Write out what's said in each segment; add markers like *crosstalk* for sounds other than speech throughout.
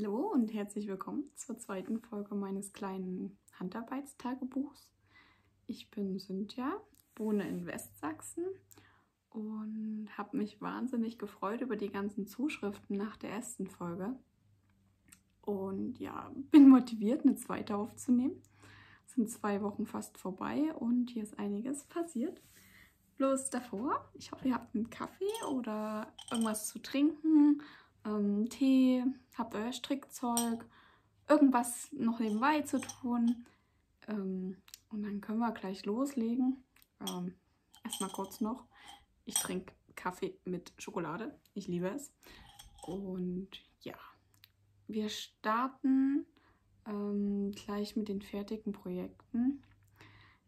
Hallo und herzlich willkommen zur zweiten Folge meines kleinen Handarbeitstagebuchs. Ich bin Cynthia, wohne in Westsachsen und habe mich wahnsinnig gefreut über die ganzen Zuschriften nach der ersten Folge. Und ja, bin motiviert, eine zweite aufzunehmen. Es sind zwei Wochen fast vorbei und hier ist einiges passiert. Bloß davor, ich hoffe, ihr habt einen Kaffee oder irgendwas zu trinken, ähm, Tee, habt euer Strickzeug, irgendwas noch nebenbei zu tun. Ähm, und dann können wir gleich loslegen. Ähm, erstmal kurz noch, ich trinke Kaffee mit Schokolade. Ich liebe es. Und ja, wir starten ähm, gleich mit den fertigen Projekten.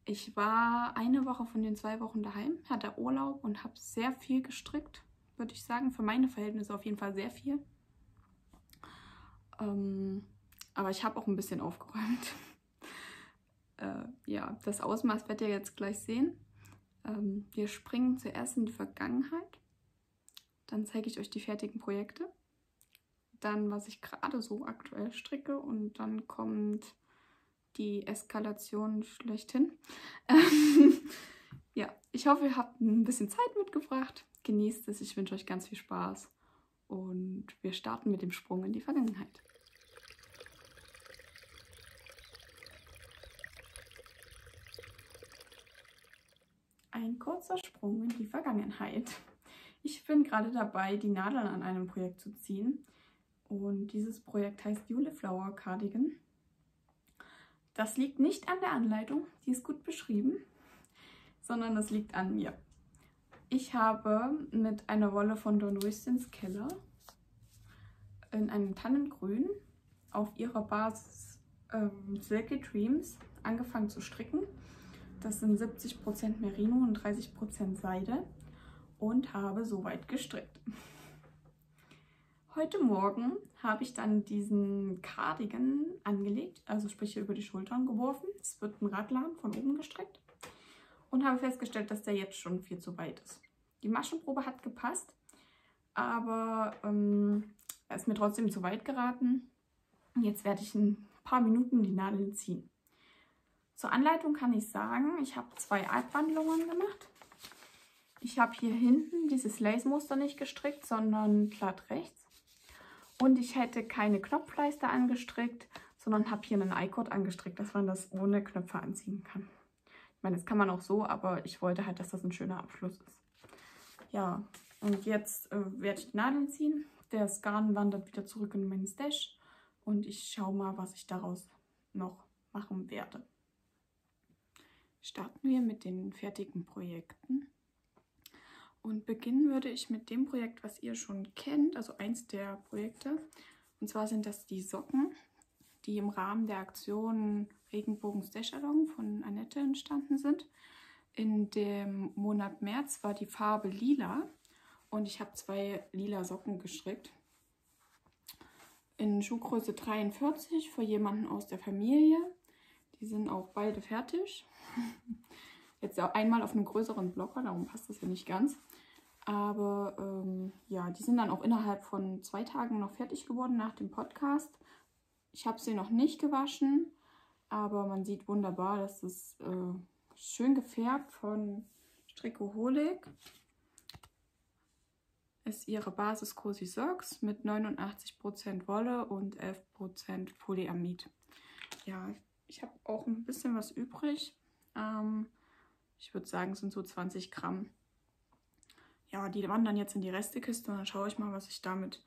Ich war eine Woche von den zwei Wochen daheim, hatte Urlaub und habe sehr viel gestrickt, würde ich sagen. Für meine Verhältnisse auf jeden Fall sehr viel. Ähm, aber ich habe auch ein bisschen aufgeräumt. *laughs* äh, ja, das Ausmaß werdet ihr jetzt gleich sehen. Ähm, wir springen zuerst in die Vergangenheit. Dann zeige ich euch die fertigen Projekte. Dann, was ich gerade so aktuell stricke. Und dann kommt die Eskalation schlechthin. *laughs* ja, ich hoffe, ihr habt ein bisschen Zeit mitgebracht. Genießt es. Ich wünsche euch ganz viel Spaß. Und wir starten mit dem Sprung in die Vergangenheit. Ein kurzer Sprung in die Vergangenheit. Ich bin gerade dabei, die Nadeln an einem Projekt zu ziehen. Und dieses Projekt heißt Juleflower Cardigan. Das liegt nicht an der Anleitung, die ist gut beschrieben, sondern das liegt an mir. Ich habe mit einer Wolle von Don Rüstens Keller in einem Tannengrün auf ihrer Basis ähm, Silky Dreams angefangen zu stricken. Das sind 70% Merino und 30% Seide und habe soweit gestrickt. Heute Morgen habe ich dann diesen Cardigan angelegt, also sprich hier über die Schultern geworfen. Es wird ein Radladen von oben gestrickt und habe festgestellt, dass der jetzt schon viel zu weit ist. Die Maschenprobe hat gepasst, aber ähm, er ist mir trotzdem zu weit geraten. Jetzt werde ich ein paar Minuten die Nadeln ziehen. Zur Anleitung kann ich sagen, ich habe zwei Abwandlungen gemacht. Ich habe hier hinten dieses Lace-Muster nicht gestrickt, sondern glatt rechts. Und ich hätte keine Knopfleister angestrickt, sondern habe hier einen I-Cord angestrickt, dass man das ohne Knöpfe anziehen kann. Ich meine, das kann man auch so, aber ich wollte halt, dass das ein schöner Abschluss ist. Ja, und jetzt äh, werde ich die Nadeln ziehen. Der Garn wandert wieder zurück in meinen Stash. Und ich schaue mal, was ich daraus noch machen werde. Starten wir mit den fertigen Projekten. Und beginnen würde ich mit dem Projekt, was ihr schon kennt, also eins der Projekte. Und zwar sind das die Socken, die im Rahmen der Aktion Regenbogen Stash Along von Annette entstanden sind. In dem Monat März war die Farbe lila und ich habe zwei lila Socken gestrickt. In Schuhgröße 43 für jemanden aus der Familie. Die sind auch beide fertig. *laughs* Jetzt einmal auf einem größeren Blocker, darum passt das ja nicht ganz. Aber ähm, ja, die sind dann auch innerhalb von zwei Tagen noch fertig geworden nach dem Podcast. Ich habe sie noch nicht gewaschen, aber man sieht wunderbar, dass es äh, schön gefärbt von Strickoholik. Ist ihre Basis Cozy Socks mit 89% Wolle und 11% Polyamid. Ja, ich habe auch ein bisschen was übrig. Ähm, ich würde sagen, es sind so 20 Gramm ja, die wandern jetzt in die Restekiste und dann schaue ich mal, was ich damit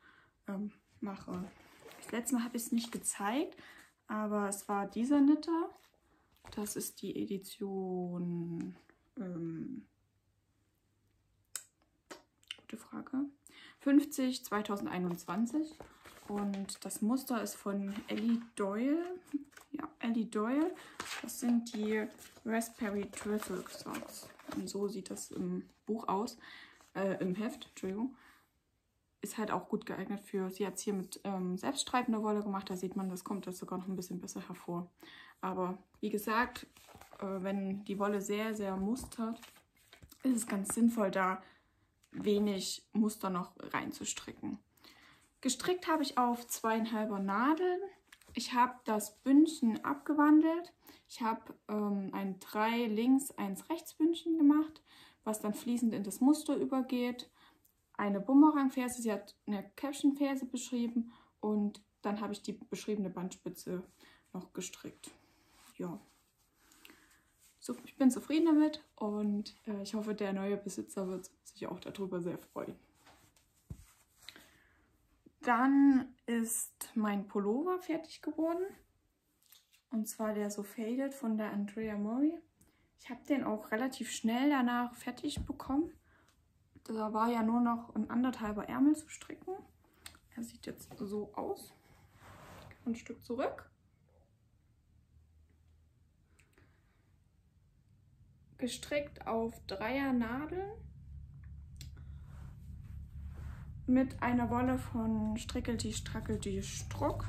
ähm, mache. Das letzte Mal habe ich es nicht gezeigt, aber es war dieser Knitter. Das ist die Edition, ähm, gute Frage, 50 2021. Und das Muster ist von Ellie Doyle. Ja, Ellie Doyle. Das sind die Raspberry Drizzle Socks. Und so sieht das im Buch aus äh, im Heft, Entschuldigung, ist halt auch gut geeignet für, sie hat es hier mit ähm, selbststreifender Wolle gemacht, da sieht man, das kommt das sogar noch ein bisschen besser hervor. Aber wie gesagt, äh, wenn die Wolle sehr, sehr mustert, ist es ganz sinnvoll, da wenig Muster noch reinzustricken. Gestrickt habe ich auf zweieinhalber Nadeln. Ich habe das Bündchen abgewandelt. Ich habe ähm, ein 3 links, 1 rechts Bündchen gemacht, was dann fließend in das Muster übergeht. Eine Bumerangferse, sie hat eine Caption-Ferse beschrieben und dann habe ich die beschriebene Bandspitze noch gestrickt. Ja, so, ich bin zufrieden damit und äh, ich hoffe, der neue Besitzer wird sich auch darüber sehr freuen. Dann ist mein Pullover fertig geworden. Und zwar der so faded von der Andrea Murray. Ich habe den auch relativ schnell danach fertig bekommen. Da war ja nur noch ein anderthalber Ärmel zu stricken. Er sieht jetzt so aus. Ein Stück zurück. gestrickt auf Dreier Nadeln mit einer Wolle von Strickelti Strackelti Struck.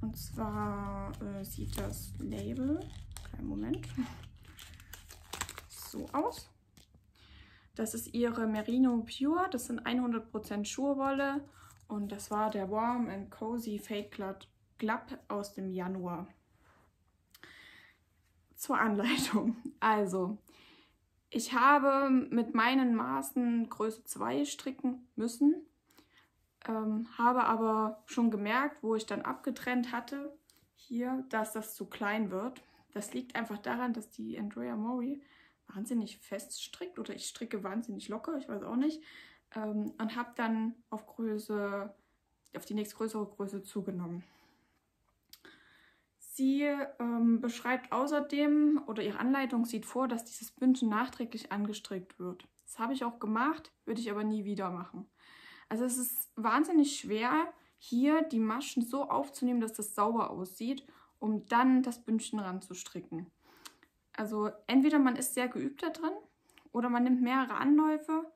Und zwar äh, sieht das Label, kleinen Moment, *laughs* so aus. Das ist ihre Merino Pure, das sind 100% Schurwolle und das war der Warm and Cozy Fade Club aus dem Januar zur Anleitung. *laughs* Also, ich habe mit meinen Maßen Größe 2 stricken müssen, ähm, habe aber schon gemerkt, wo ich dann abgetrennt hatte, hier, dass das zu klein wird. Das liegt einfach daran, dass die Andrea Mori wahnsinnig fest strickt oder ich stricke wahnsinnig locker, ich weiß auch nicht. Ähm, und habe dann auf Größe, auf die nächstgrößere Größe zugenommen. Sie ähm, beschreibt außerdem, oder ihre Anleitung sieht vor, dass dieses Bündchen nachträglich angestrickt wird. Das habe ich auch gemacht, würde ich aber nie wieder machen. Also es ist wahnsinnig schwer, hier die Maschen so aufzunehmen, dass das sauber aussieht, um dann das Bündchen ranzustricken. Also entweder man ist sehr geübt da drin oder man nimmt mehrere Anläufe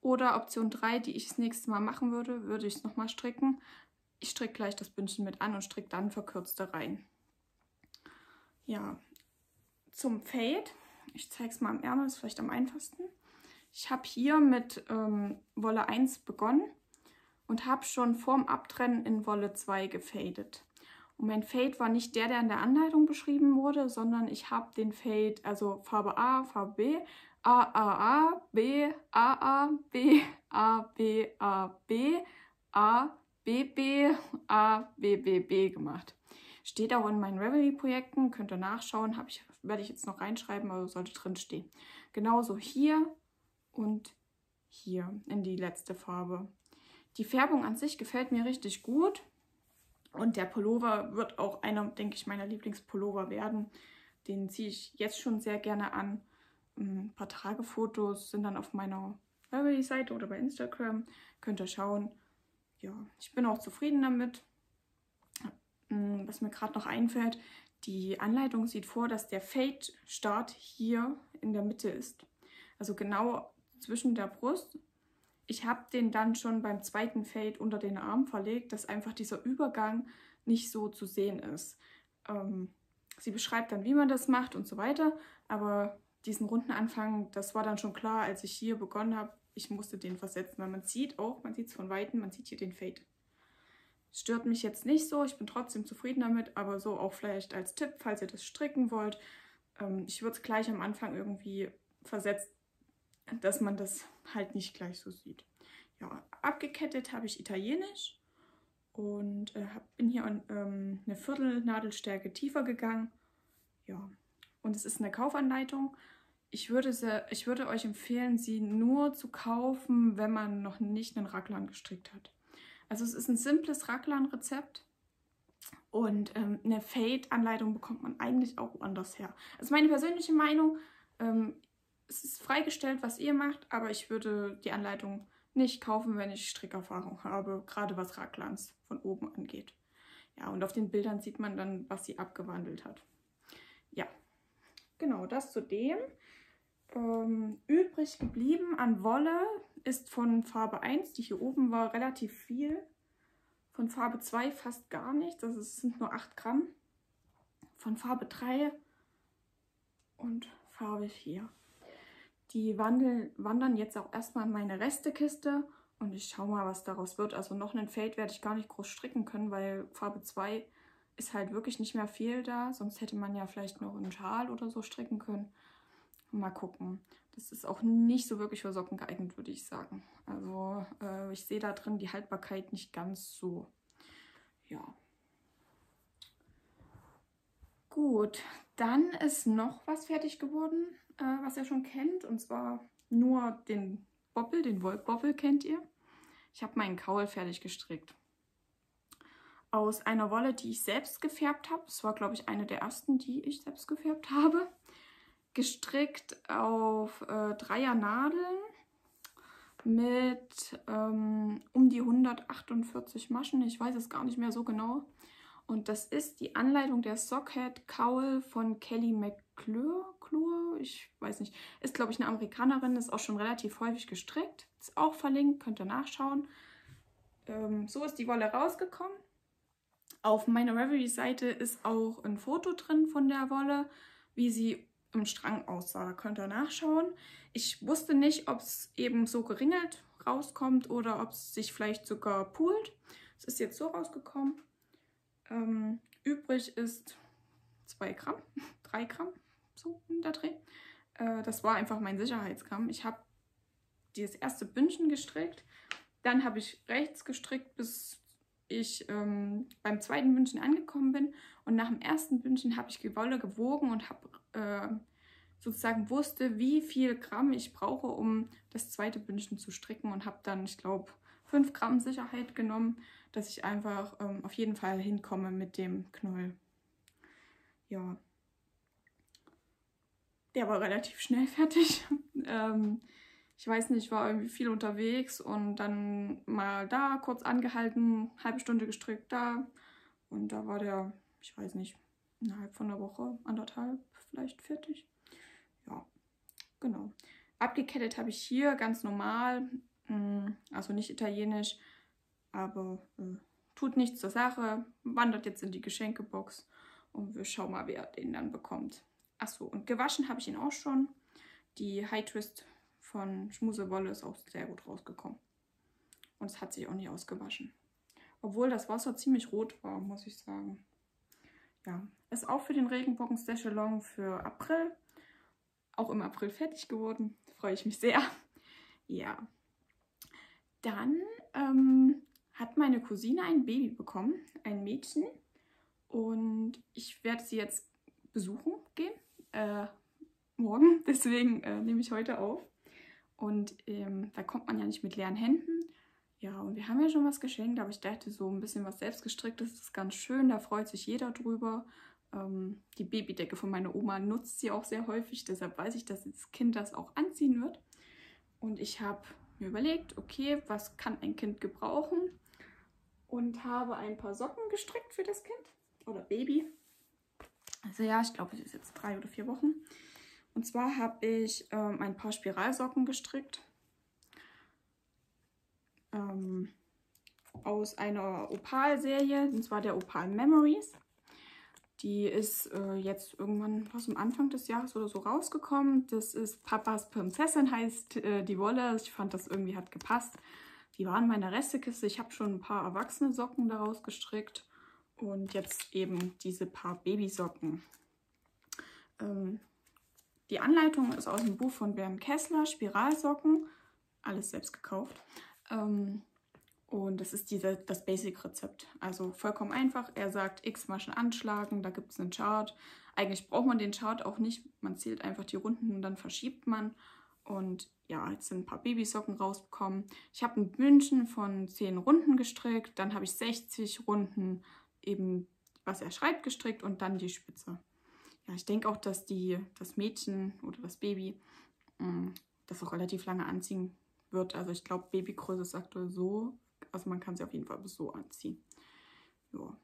oder Option 3, die ich das nächste Mal machen würde, würde ich es nochmal stricken. Ich stricke gleich das Bündchen mit an und stricke dann verkürzte rein. Ja, zum Fade. Ich zeige es mal am Ärmel, ist vielleicht am einfachsten. Ich habe hier mit ähm, Wolle 1 begonnen und habe schon vorm Abtrennen in Wolle 2 gefadet. Und mein Fade war nicht der, der in der Anleitung beschrieben wurde, sondern ich habe den Fade, also Farbe A, Farbe B, A, A, A, B, A, A, B, A, B, A, B, A, B, B, A, B, B, B gemacht. Steht auch in meinen Reverie-Projekten, könnt ihr nachschauen, ich, werde ich jetzt noch reinschreiben, aber sollte drin stehen. Genauso hier und hier in die letzte Farbe. Die Färbung an sich gefällt mir richtig gut und der Pullover wird auch einer, denke ich, meiner Lieblingspullover werden. Den ziehe ich jetzt schon sehr gerne an. Ein paar Tragefotos sind dann auf meiner Reverie-Seite oder bei Instagram. Könnt ihr schauen. Ja, ich bin auch zufrieden damit. Mm, was mir gerade noch einfällt, die Anleitung sieht vor, dass der Fade-Start hier in der Mitte ist. Also genau zwischen der Brust. Ich habe den dann schon beim zweiten Fade unter den Arm verlegt, dass einfach dieser Übergang nicht so zu sehen ist. Ähm, sie beschreibt dann, wie man das macht und so weiter, aber diesen runden Anfang, das war dann schon klar, als ich hier begonnen habe, ich musste den versetzen, weil man sieht auch, man sieht es von Weitem, man sieht hier den Fade. Stört mich jetzt nicht so, ich bin trotzdem zufrieden damit, aber so auch vielleicht als Tipp, falls ihr das stricken wollt. Ähm, ich würde es gleich am Anfang irgendwie versetzt, dass man das halt nicht gleich so sieht. Ja, abgekettet habe ich italienisch und äh, bin hier ähm, eine Viertelnadelstärke tiefer gegangen. Ja, und es ist eine Kaufanleitung. Ich würde, sie, ich würde euch empfehlen, sie nur zu kaufen, wenn man noch nicht einen Raglan gestrickt hat. Also es ist ein simples Raglan-Rezept und ähm, eine Fade-Anleitung bekommt man eigentlich auch anders her. Das ist meine persönliche Meinung. Ähm, es ist freigestellt, was ihr macht, aber ich würde die Anleitung nicht kaufen, wenn ich Strickerfahrung habe, gerade was Raglans von oben angeht. Ja, und auf den Bildern sieht man dann, was sie abgewandelt hat. Ja, genau, das zu dem. Ähm, übrig geblieben an Wolle ist von Farbe 1, die hier oben war, relativ viel. Von Farbe 2 fast gar nichts, das ist, sind nur 8 Gramm. Von Farbe 3 und Farbe 4. Die wandel, wandern jetzt auch erstmal in meine Restekiste Und ich schaue mal, was daraus wird. Also noch einen Feld werde ich gar nicht groß stricken können, weil Farbe 2 ist halt wirklich nicht mehr viel da. Sonst hätte man ja vielleicht noch einen Schal oder so stricken können. Mal gucken. Das ist auch nicht so wirklich für Socken geeignet, würde ich sagen. Also äh, ich sehe da drin die Haltbarkeit nicht ganz so. Ja. Gut, dann ist noch was fertig geworden, äh, was ihr schon kennt. Und zwar nur den Bobbel, den Wollbobbel kennt ihr. Ich habe meinen Kaul fertig gestrickt. Aus einer Wolle, die ich selbst gefärbt habe. Das war, glaube ich, eine der ersten, die ich selbst gefärbt habe. Gestrickt auf äh, Dreier Nadeln mit ähm, um die 148 Maschen. Ich weiß es gar nicht mehr so genau. Und das ist die Anleitung der Sockhead Cowl von Kelly McClure. Ich weiß nicht. Ist, glaube ich, eine Amerikanerin. Ist auch schon relativ häufig gestrickt. Ist auch verlinkt. Könnt ihr nachschauen. Ähm, so ist die Wolle rausgekommen. Auf meiner Reverie-Seite ist auch ein Foto drin von der Wolle, wie sie im Strang aussah. Da könnt ihr nachschauen. Ich wusste nicht, ob es eben so geringelt rauskommt oder ob es sich vielleicht sogar poolt. Es ist jetzt so rausgekommen. Ähm, übrig ist 2 Gramm, *laughs* 3 Gramm, so in der Dreh. Äh, das war einfach mein Sicherheitsgramm. Ich habe dieses erste Bündchen gestrickt, dann habe ich rechts gestrickt, bis ich ähm, beim zweiten Bündchen angekommen bin. Und nach dem ersten Bündchen habe ich die Wolle gewogen und habe äh, sozusagen wusste, wie viel Gramm ich brauche, um das zweite Bündchen zu stricken und habe dann, ich glaube, 5 Gramm Sicherheit genommen, dass ich einfach ähm, auf jeden Fall hinkomme mit dem Knoll. Ja. Der war relativ schnell *laughs* fertig. ähm, ich weiß nicht, ich war irgendwie viel unterwegs und dann mal da kurz angehalten, halbe Stunde gestrickt da. Und da war der, ich weiß nicht, innerhalb von einer Woche, anderthalb vielleicht fertig. Ja, genau. Abgekettet habe ich hier ganz normal, mm, also nicht italienisch, aber äh, tut nichts zur Sache, wandert jetzt in die Geschenkebox und wir schauen mal, wer den dann bekommt. Achso, und gewaschen habe ich ihn auch schon. Die High Twist von Schmusewolle ist auch sehr gut rausgekommen. Und es hat sich auch nicht ausgewaschen. Obwohl das Wasser ziemlich rot war, muss ich sagen. Ja, ist auch für den Regenbogen Station für April. Auch im April fertig geworden. Freue ich mich sehr. Ja. Dann ähm, hat meine Cousine ein Baby bekommen, ein Mädchen. Und ich werde sie jetzt besuchen gehen. Äh, morgen. *laughs* Deswegen äh, nehme ich heute auf. Und ähm, da kommt man ja nicht mit leeren Händen. Ja, und wir haben ja schon was geschenkt, aber ich dachte, so ein bisschen was selbst gestricktes ist ganz schön. Da freut sich jeder drüber. Ähm, die Babydecke von meiner Oma nutzt sie auch sehr häufig. Deshalb weiß ich, dass das Kind das auch anziehen wird. Und ich habe mir überlegt, okay, was kann ein Kind gebrauchen? Und habe ein paar Socken gestrickt für das Kind oder Baby. Also ja, ich glaube, es ist jetzt drei oder vier Wochen. Und zwar habe ich ähm, ein paar Spiralsocken gestrickt. Ähm, aus einer Opal-Serie, und zwar der Opal Memories. Die ist äh, jetzt irgendwann was am Anfang des Jahres oder so rausgekommen. Das ist Papas Prinzessin, heißt äh, die Wolle. Ich fand, das irgendwie hat gepasst. Die waren in meiner Restekiste. Ich habe schon ein paar erwachsene Socken daraus gestrickt. Und jetzt eben diese paar Babysocken. Ähm, die Anleitung ist aus dem Buch von Bernd Kessler, Spiralsocken, alles selbst gekauft. Ähm, und das ist diese, das Basic-Rezept. Also vollkommen einfach. Er sagt, x Maschen anschlagen, da gibt es einen Chart. Eigentlich braucht man den Chart auch nicht. Man zählt einfach die Runden und dann verschiebt man. Und ja, jetzt sind ein paar Babysocken rausbekommen. Ich habe ein Bündchen von 10 Runden gestrickt. Dann habe ich 60 Runden eben, was er schreibt, gestrickt und dann die Spitze ja, ich denke auch, dass die, das Mädchen oder das Baby mh, mm, das auch relativ lange anziehen wird. Also ich glaube, Babygröße ist aktuell so. Also man kann sie auf jeden Fall so anziehen. Ja.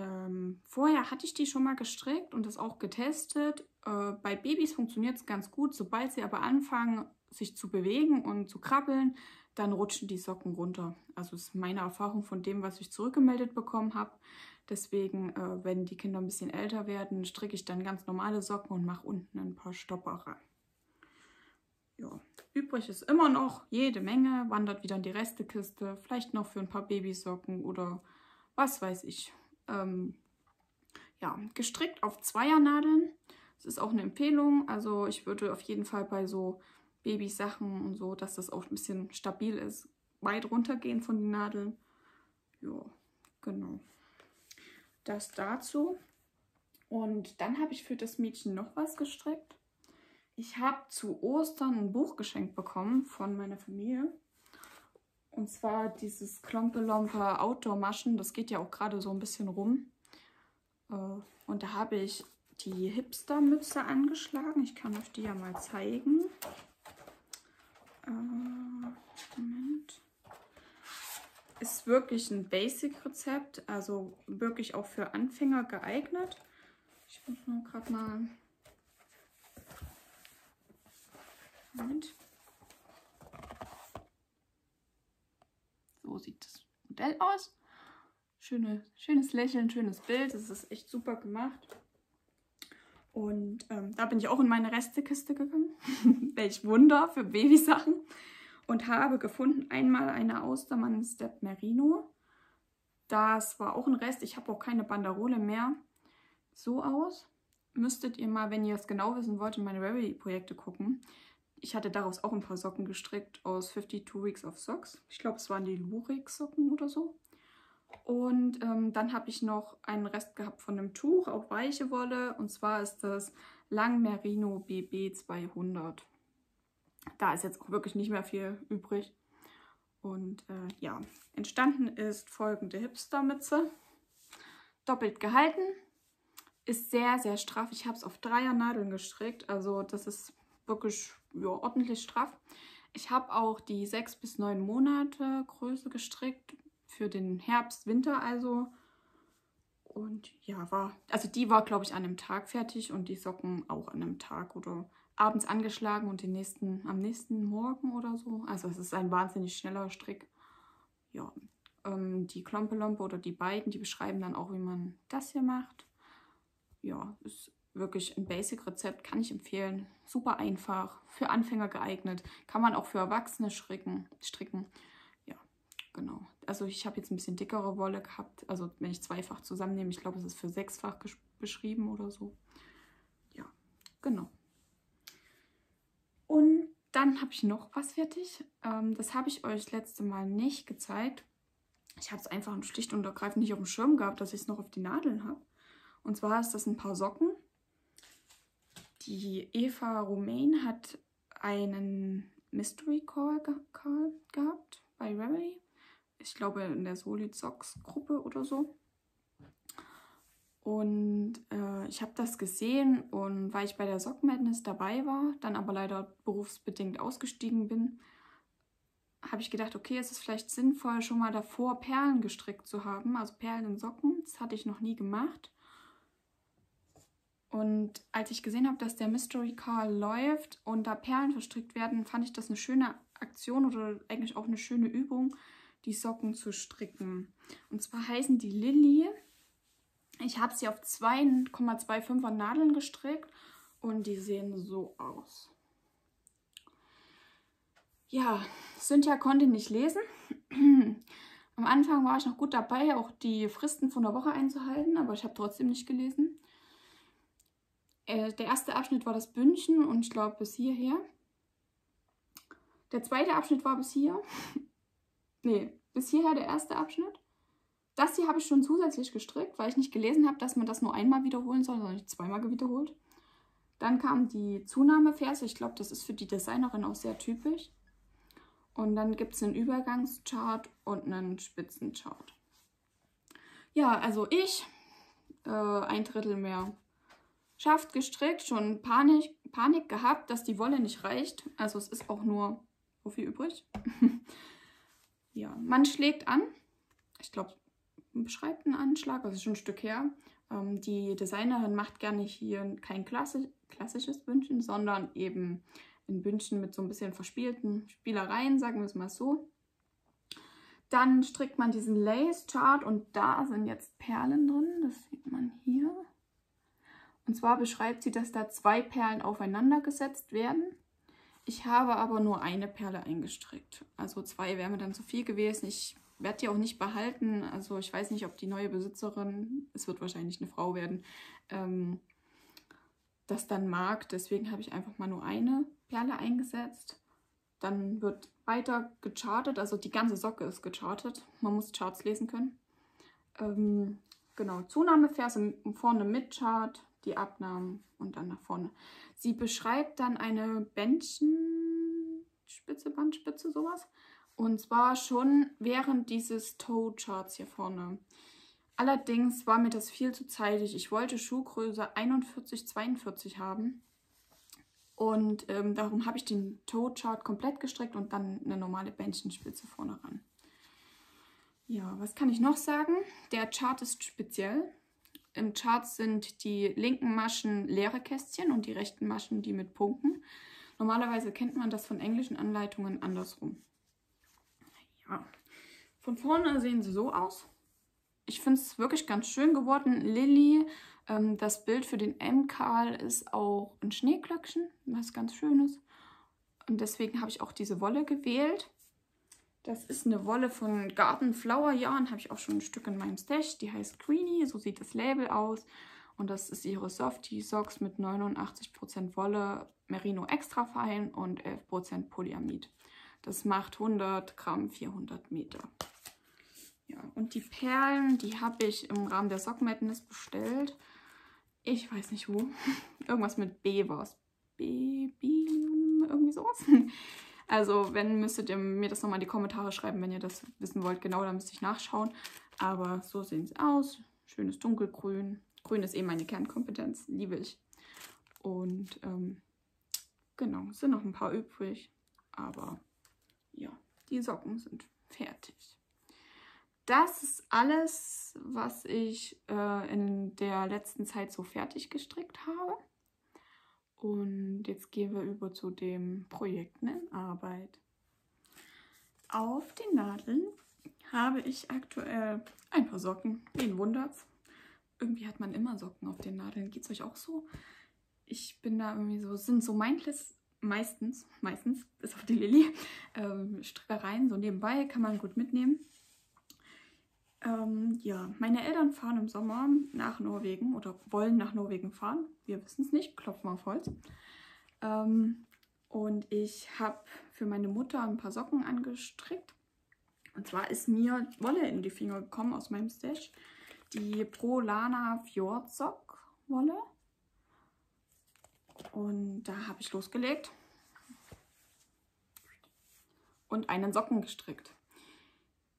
Ähm, vorher hatte ich die schon mal gestrickt und das auch getestet. Äh, bei Babys funktioniert es ganz gut. Sobald sie aber anfangen, sich zu bewegen und zu krabbeln, dann rutschen die Socken runter. Also ist meine Erfahrung von dem, was ich zurückgemeldet bekommen habe. Deswegen, äh, wenn die Kinder ein bisschen älter werden, stricke ich dann ganz normale Socken und mache unten ein paar Stopper ran. ja, übrig ist immer noch jede Menge, wandert wieder in die Restekiste, vielleicht noch für ein paar Babysocken oder was weiß ich. Ähm, ja, gestrickt auf Zweiernadeln. Das ist auch eine Empfehlung. Also ich würde auf jeden Fall bei so Babysachen und so, dass das auch ein bisschen stabil ist, weit runtergehen von den Nadeln. Ja, genau. Das dazu. Und dann habe ich für das Mädchen noch was gestrickt. Ich habe zu Ostern ein Buch geschenkt bekommen von meiner Familie. Und zwar dieses Klompelomper Outdoor-Maschen. Das geht ja auch gerade so ein bisschen rum. Äh, und da habe ich die Hipster-Mütze angeschlagen. Ich kann euch die ja mal zeigen. Äh, Moment. Ist wirklich ein Basic-Rezept, also wirklich auch für Anfänger geeignet. Ich muss nur gerade mal... Moment. So sieht das Modell aus. Schöne, schönes Lächeln, schönes Bild. Das ist echt super gemacht. Und ähm, da bin ich auch in meine Restekiste gegangen. *laughs* Welch Wunder für Babysachen. Und habe gefunden einmal eine Austermann Step Merino. Das war auch ein Rest. Ich habe auch keine Banderole mehr. So aus. Müsstet ihr mal, wenn ihr es genau wissen wollt, in meine Ravelry-Projekte gucken. Ich hatte daraus auch ein paar Socken gestrickt aus 52 Weeks of Socks. Ich glaube, es waren die Lurik-Socken oder so. Und ähm, dann habe ich noch einen Rest gehabt von einem Tuch, auch weiche Wolle. Und zwar ist das Lang Merino BB 200. Da ist jetzt auch wirklich nicht mehr viel übrig. Und äh, ja, entstanden ist folgende Hipster-Mütze. Doppelt gehalten. Ist sehr, sehr straff. Ich habe es auf Nadeln gestrickt. Also das ist wirklich ja, ordentlich straff. Ich habe auch die sechs bis neun Monate Größe gestrickt für den Herbst, Winter also. Und ja, war, also die war, glaube ich, an einem Tag fertig und die Socken auch an einem Tag oder abends angeschlagen und den nächsten, am nächsten Morgen oder so. Also es ist ein wahnsinnig schneller Strick. Ja, ähm, die Klompelompe oder die beiden, die beschreiben dann auch, wie man das hier macht. Ja, ist wirklich ein Basic-Rezept, kann ich empfehlen. Super einfach, für Anfänger geeignet. Kann man auch für Erwachsene stricken. stricken genau. Also ich habe jetzt ein bisschen dickere Wolle gehabt. Also wenn ich zweifach zusammennehme, ich glaube, es ist für sechsfach beschrieben oder so. Ja, genau. Und dann habe ich noch was fertig. Ähm, das habe ich euch letzte Mal nicht gezeigt. Ich habe es einfach schlicht und ergreifend nicht auf dem Schirm gehabt, dass ich es noch auf die Nadeln habe. Und zwar ist das ein paar Socken. Die Eva Romain hat einen Mystery Call, ge Call gehabt bei Ravelry ich glaube in der Solid Socks Gruppe oder so. Und äh, ich habe das gesehen und weil ich bei der Sock Madness dabei war, dann aber leider berufsbedingt ausgestiegen bin, habe ich gedacht, okay, es ist vielleicht sinnvoll, schon mal davor Perlen gestrickt zu haben, also Perlen in Socken. Das hatte ich noch nie gemacht. Und als ich gesehen habe, dass der Mystery Call läuft und da Perlen verstrickt werden, fand ich das eine schöne Aktion oder eigentlich auch eine schöne Übung, die Socken zu stricken. Und zwar heißen die Lilly. Ich habe sie auf 2,25er Nadeln gestrickt und die sehen so aus. Ja, Cynthia konnte nicht lesen. Am Anfang war ich noch gut dabei, auch die Fristen von der Woche einzuhalten, aber ich habe trotzdem nicht gelesen. Äh, der erste Abschnitt war das Bündchen und ich glaube bis hierher. Der zweite Abschnitt war bis hier. *laughs* nee, bis hierher der erste Abschnitt. Das hier habe ich schon zusätzlich gestrickt, weil ich nicht gelesen habe, dass man das nur einmal wiederholen soll, sondern nicht zweimal wiederholt. Dann kam die Zunahmeferse. Ich glaube, das ist für die Designerin auch sehr typisch. Und dann gibt es einen Übergangschart und einen Spitzenchart. Ja, also ich, äh, ein Drittel mehr schafft gestrickt, schon Panik, Panik gehabt, dass die Wolle nicht reicht. Also es ist auch nur so viel übrig. *laughs* Ja, man schlägt an. Ich glaube, beschreibt einen Anschlag, das ist schon ein Stück her. Ähm, die Designerin macht gerne hier kein klassi klassisches Bündchen, sondern eben ein Bündchen mit so ein bisschen verspielten Spielereien, sagen wir es mal so. Dann strickt man diesen Lace-Chart und da sind jetzt Perlen drin, das sieht man hier. Und zwar beschreibt sie, dass da zwei Perlen aufeinander gesetzt werden. Ich habe aber nur eine Perle eingestrickt. Also zwei wären mir dann zu viel gewesen. Ich werde die auch nicht behalten. Also ich weiß nicht, ob die neue Besitzerin, es wird wahrscheinlich eine Frau werden, ähm, das dann mag. Deswegen habe ich einfach mal nur eine Perle eingesetzt. Dann wird weiter gechartet, also die ganze Socke ist gechartet. Man muss Charts lesen können. Ähm, genau, Zunahmeverse vorne mit Chart, die Abnahmen und dann nach vorne. Sie beschreibt dann eine Bändchenspitze, Bandspitze, sowas. Und zwar schon während dieses Toe-Charts hier vorne. Allerdings war mir das viel zu zeitig. Ich wollte Schuhgröße 41, 42 haben. Und ähm, darum habe ich den Toe-Chart komplett gestrickt und dann eine normale Bändchenspitze vorne ran. Ja, was kann ich noch sagen? Der Chart ist speziell. Im Chart sind die linken Maschen leere Kästchen und die rechten Maschen die mit Punkten. Normalerweise kennt man das von englischen Anleitungen andersrum. Ja. Von vorne sehen sie so aus. Ich finde es wirklich ganz schön geworden. Lilly, ähm, das Bild für den M-Karl ist auch ein Schneeglöckchen, was ganz schön ist. Und deswegen habe ich auch diese Wolle gewählt. Das ist eine Wolle von Garden Flower Yarn, habe ich auch schon ein Stück in meinem Stash. Die heißt Greenie, so sieht das Label aus. Und das ist ihre Softie Socks mit 89% Wolle, Merino extra fein und 11% Polyamid. Das macht 100 Gramm 400 Meter. Ja, und die Perlen, die habe ich im Rahmen der Sock Madness bestellt. Ich weiß nicht wo. *laughs* Irgendwas mit B war es. Baby, irgendwie sowas. Also wenn, müsstet ihr mir das nochmal in die Kommentare schreiben, wenn ihr das wissen wollt. Genau, da müsste ich nachschauen. Aber so sehen sie aus. Schönes dunkelgrün. Grün ist eh meine Kernkompetenz, liebe ich. Und ähm, genau, sind noch ein paar übrig. Aber ja, die Socken sind fertig. Das ist alles, was ich äh, in der letzten Zeit so fertig gestrickt habe. Und jetzt gehen wir über zu dem Projekten in Arbeit. Auf den Nadeln habe ich aktuell ein paar Socken. Wen wundert's? Irgendwie hat man immer Socken auf den Nadeln. Geht's euch auch so? Ich bin da irgendwie so, sind so mindless, meistens, meistens, bis auf die Lilly, ähm, Strickereien so nebenbei, kann man gut mitnehmen. Ähm, ja, meine Eltern fahren im Sommer nach Norwegen oder wollen nach Norwegen fahren. Wir wissen es nicht, klopfen auf Holz. Ähm, und ich habe für meine Mutter ein paar Socken angestrickt. Und zwar ist mir Wolle in die Finger gekommen aus meinem Stash. Die Prolana Fjord Sock Wolle. Und da habe ich losgelegt und einen Socken gestrickt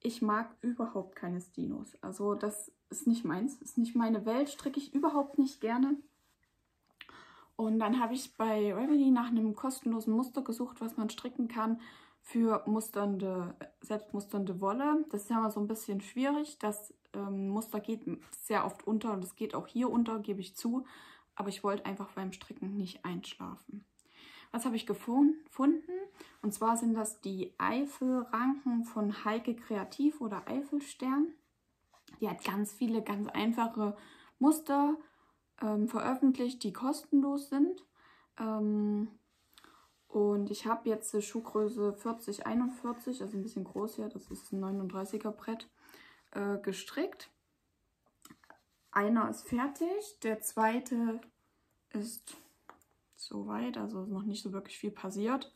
ich mag überhaupt keine Stinos. Also das ist nicht meins, ist nicht meine Welt, stricke ich überhaupt nicht gerne. Und dann habe ich bei Reveille nach einem kostenlosen Muster gesucht, was man stricken kann für musternde, selbstmusternde Wolle. Das ist ja mal so ein bisschen schwierig. Das ähm, Muster geht sehr oft unter und es geht auch hier unter, gebe ich zu. Aber ich wollte einfach beim Stricken nicht einschlafen. Was habe ich gefunden? Und zwar sind das die Eifelranken von Heike Kreativ oder Eifelstern. Die hat ganz viele ganz einfache Muster ähm, veröffentlicht, die kostenlos sind. Ähm, und ich habe jetzt Schuhgröße 40, 41, also ein bisschen groß hier, das ist ein 39er Brett, äh, gestrickt. Einer ist fertig, der zweite ist soweit, also noch nicht so wirklich viel passiert.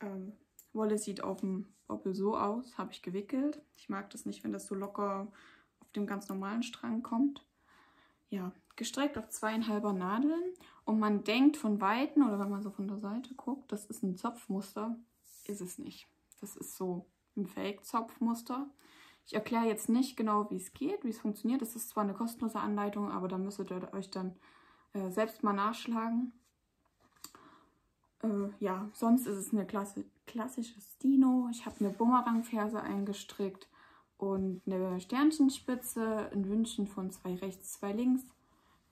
Ähm, Wolle sieht auf dem Bobbel so aus, habe ich gewickelt. Ich mag das nicht, wenn das so locker auf dem ganz normalen Strang kommt. Ja, gestreckt auf zweieinhalber Nadeln und man denkt von Weitem oder wenn man so von der Seite guckt, das ist ein Zopfmuster, ist es nicht. Das ist so ein Fake-Zopfmuster. Ich erkläre jetzt nicht genau, wie es geht, wie es funktioniert. Das ist zwar eine kostenlose Anleitung, aber da müsstet ihr euch dann äh, selbst mal nachschlagen. Äh, ja, sonst ist es eine Klasse, klassische Stino. Ich habe eine Bumerangferse eingestrickt und eine Sternchenspitze, ein Wünschen von zwei rechts, zwei links.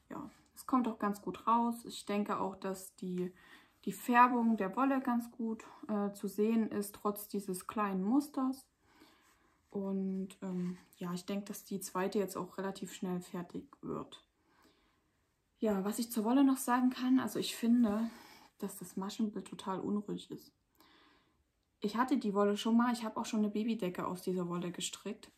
Ja, es kommt auch ganz gut raus. Ich denke auch, dass die, die Färbung der Wolle ganz gut äh, zu sehen ist, trotz dieses kleinen Musters. Und ähm, ja, ich denke, dass die zweite jetzt auch relativ schnell fertig wird. Ja, was ich zur Wolle noch sagen kann, also ich finde, dass das Maschenbild total unruhig ist. Ich hatte die Wolle schon mal, ich habe auch schon eine Babydecke aus dieser Wolle gestrickt.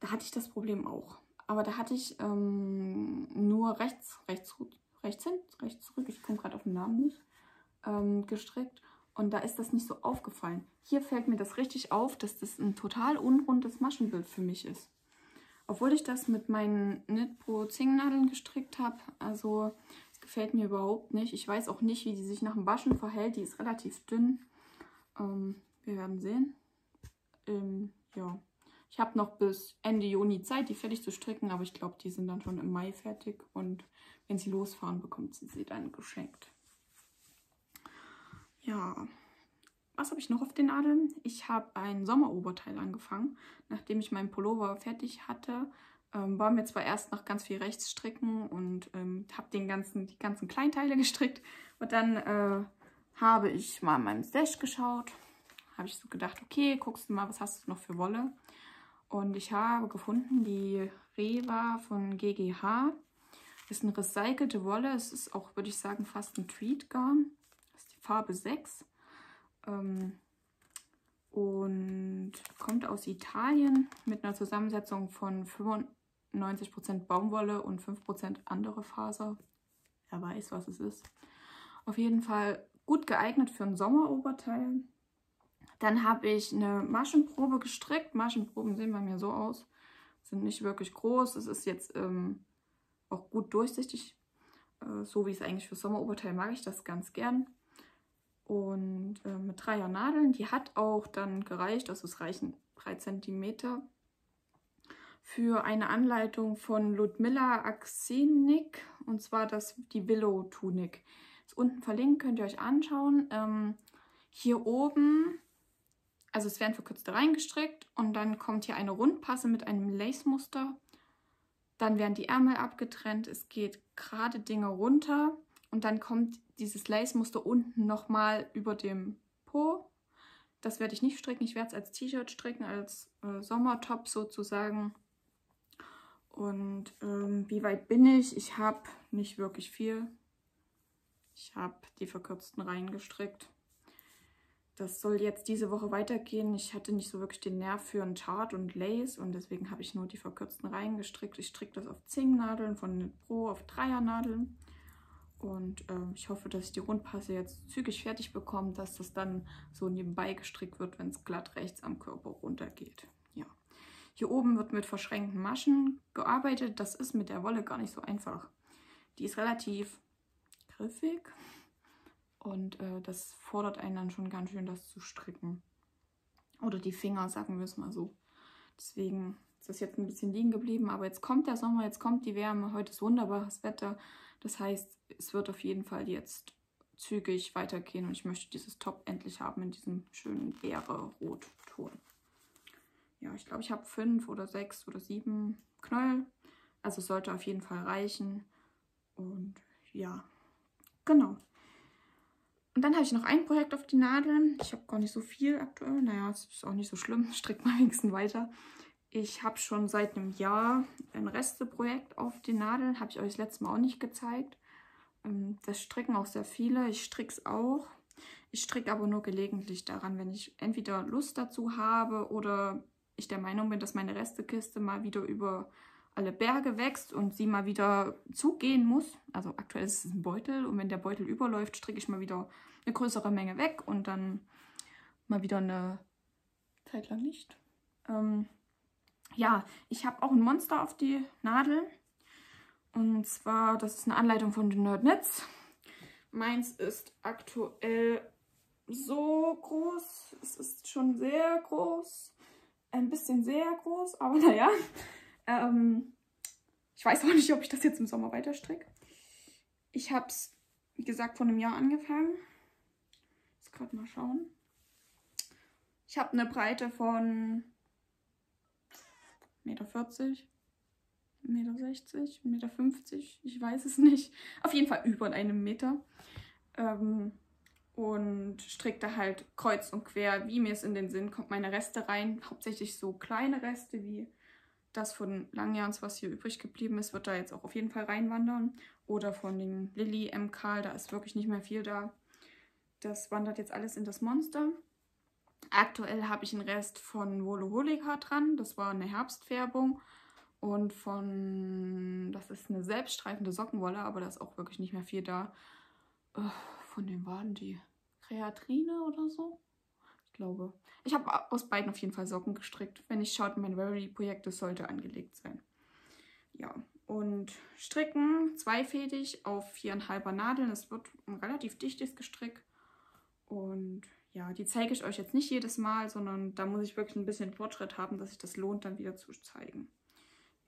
Da hatte ich das Problem auch. Aber da hatte ich ähm, nur rechts, rechts, rechts hin, rechts zurück, ich komme gerade auf den Namen nicht, ähm, gestrickt. Und da ist das nicht so aufgefallen. Hier fällt mir das richtig auf, dass das ein total unrundes Maschenbild für mich ist. Obwohl ich das mit meinen Knit Pro Zingnadeln gestrickt habe. Also gefällt mir überhaupt nicht. Ich weiß auch nicht, wie die sich nach dem Waschen verhält. Die ist relativ dünn. Ähm, wir werden sehen. Ähm, ja. Ich habe noch bis Ende Juni Zeit, die fertig zu stricken, aber ich glaube, die sind dann schon im Mai fertig. Und wenn sie losfahren, bekommt sie sie dann geschenkt. Ja, was habe ich noch auf den Nadeln? Ich habe ein Sommeroberteil angefangen. Nachdem ich meinen Pullover fertig hatte, ähm, war mir zwar erst noch ganz viel rechts stricken und ähm, habe den ganzen, die ganzen Kleinteile *laughs* gestrickt. Und dann äh, habe ich mal in meinem Stash geschaut. Habe ich so gedacht, okay, guckst du mal, was hast du noch für Wolle? Und ich habe gefunden die Reva von GGH. Das ist eine recycelte Wolle. Es ist auch, würde ich sagen, fast ein Tweed-Garn. Farbe 6. Ähm, und kommt aus Italien mit einer Zusammensetzung von 95% Baumwolle und 5% andere Faser. Wer weiß, was es ist. Auf jeden Fall gut geeignet für ein Sommeroberteil. Dann habe ich eine Maschenprobe gestrickt. Maschenproben sehen bei mir so aus. Sind nicht wirklich groß. Es ist jetzt ähm, auch gut durchsichtig. Äh, so wie es eigentlich für Sommeroberteil mag ich das ganz gern und äh, mit dreier Nadeln. Die hat auch dann gereicht, also es reichen 3 cm für eine Anleitung von Ludmilla Aksenik und zwar das, die Willow Tunik. Ist unten verlinkt, könnt ihr euch anschauen. Ähm, hier oben, also es werden verkürzte reingestrickt und dann kommt hier eine Rundpasse mit einem Lace-Muster. Dann werden die Ärmel abgetrennt, es geht gerade Dinge runter und dann kommt dieses Lace-Muster unten nochmal über dem Po. Das werde ich nicht stricken. Ich werde es als T-Shirt stricken, als äh, Sommertop sozusagen. Und ähm, wie weit bin ich? Ich habe nicht wirklich viel. Ich habe die verkürzten Reihen gestrickt. Das soll jetzt diese Woche weitergehen. Ich hatte nicht so wirklich den Nerv für ein Chart und Lace und deswegen habe ich nur die verkürzten Reihen gestrickt. Ich stricke das auf Zingnadeln von Pro auf Dreiernadeln. Und äh, ich hoffe, dass ich die Rundpasse jetzt zügig fertig bekomme, dass das dann so nebenbei gestrickt wird, wenn es glatt rechts am Körper runtergeht. Hier oben wird mit verschränkten Maschen gearbeitet. Das ist mit der Wolle gar nicht so einfach. Die ist relativ griffig und äh, das fordert einen dann schon ganz schön, das zu stricken. Oder die Finger, sagen wir es mal so. Deswegen ist das jetzt ein bisschen liegen geblieben, aber jetzt kommt der Sommer, jetzt kommt die Wärme, heute ist wunderbares Wetter. Das heißt, es wird auf jeden Fall jetzt zügig weitergehen und ich möchte dieses Top endlich haben in diesem schönen Beere-Rot-Ton. Ja, ich glaube, ich habe fünf oder sechs oder sieben Knäuel. Also es sollte auf jeden Fall reichen. Und ja, genau. Und dann habe ich noch ein Projekt auf die Nadeln. Ich habe gar nicht so viel aktuell. Naja, es ist auch nicht so schlimm. *laughs* Strickt mal wenigstens weiter. Ich habe schon seit einem Jahr ein Resteprojekt auf den Nadeln. Habe ich euch das letzte Mal auch nicht gezeigt. Ähm, das stricken auch sehr viele. Ich stricke es auch. Ich stricke aber nur gelegentlich daran, wenn ich entweder Lust dazu habe oder ich der Meinung bin, dass meine Restekiste mal wieder über alle Berge wächst und sie mal wieder zugehen muss. Also aktuell ist es ein Beutel und wenn der Beutel überläuft, stricke ich mal wieder eine größere Menge weg und dann mal wieder eine Zeit lang nicht. Ähm, ja, ich habe auch ein Monster auf die Nadel. Und zwar, das ist eine Anleitung von den Nerd Knits. Meins ist aktuell so groß. Es ist schon sehr groß. Ein bisschen sehr groß, aber *laughs* naja. Ähm, ich weiß auch nicht, ob ich das jetzt im Sommer weiter stricke. Ich habe es, wie gesagt, vor einem Jahr angefangen. Jetzt gerade mal schauen. Ich habe eine Breite von Meter 40, Meter 60, Meter 50, ich weiß es nicht. Auf jeden Fall über einem Meter. Ähm, und stricke halt kreuz und quer, wie mir es in den Sinn kommt, meine Reste rein. Hauptsächlich so kleine Reste wie das von Langjahns, was hier übrig geblieben ist, wird da jetzt auch auf jeden Fall reinwandern. Oder von den Lilly M. Karl, da ist wirklich nicht mehr viel da. Das wandert jetzt alles in das Monster. Aktuell habe ich einen Rest von Voloholica dran. Das war eine Herbstfärbung. Und von, das ist eine selbststreifende Sockenwolle, aber da ist auch wirklich nicht mehr viel da. Äh, von dem waren die Kreatrine oder so. Ich glaube. Ich habe aus beiden auf jeden Fall Socken gestrickt. Wenn ich schaut, mein Very-Projekt, das sollte angelegt sein. Ja, und stricken zweifädig auf viereinhalber Nadeln. Es wird ein relativ dichtes Gestrick. Und ja, die zeige ich euch jetzt nicht jedes Mal, sondern da muss ich wirklich ein bisschen Fortschritt haben, dass sich das lohnt, dann wieder zu zeigen.